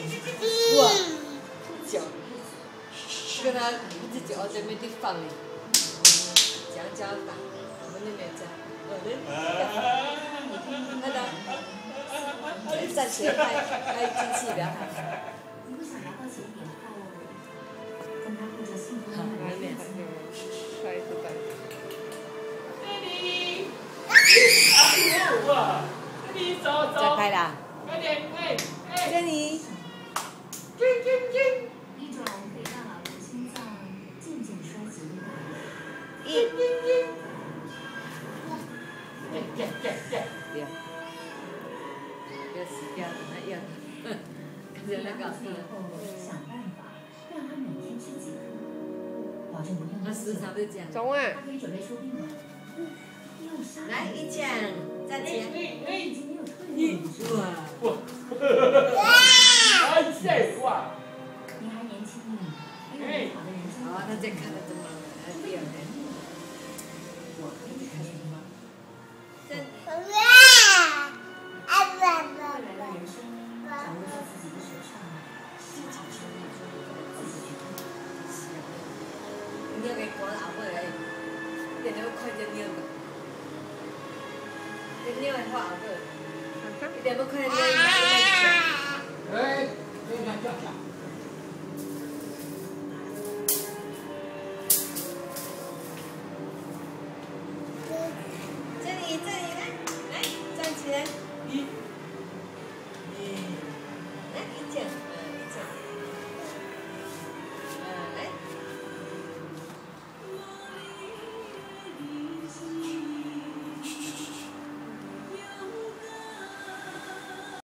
哇，脚，跟他自己在面地放哩，讲讲打，我们那边讲，我们，那个，暂时开开机器不要看。你不想拿到钱以后，跟他过着幸福美满的日子吗？下一次再。再开啦，快点，哎哎，这里，一，对对对，对，要死掉了，那要，看着那个，以后想办法让他每天吃几颗，保证不用他时常都讲，中啊！他可以准备出殡了。用啥？来一讲，再讲，哎已经没有退一路了。，哇，哎，废话，你还年轻，还有美好的人生。好，他在看得怎么，还那个光老过来，那都快就尿了，就尿完后熬过，一点不快尿。哎，这这这。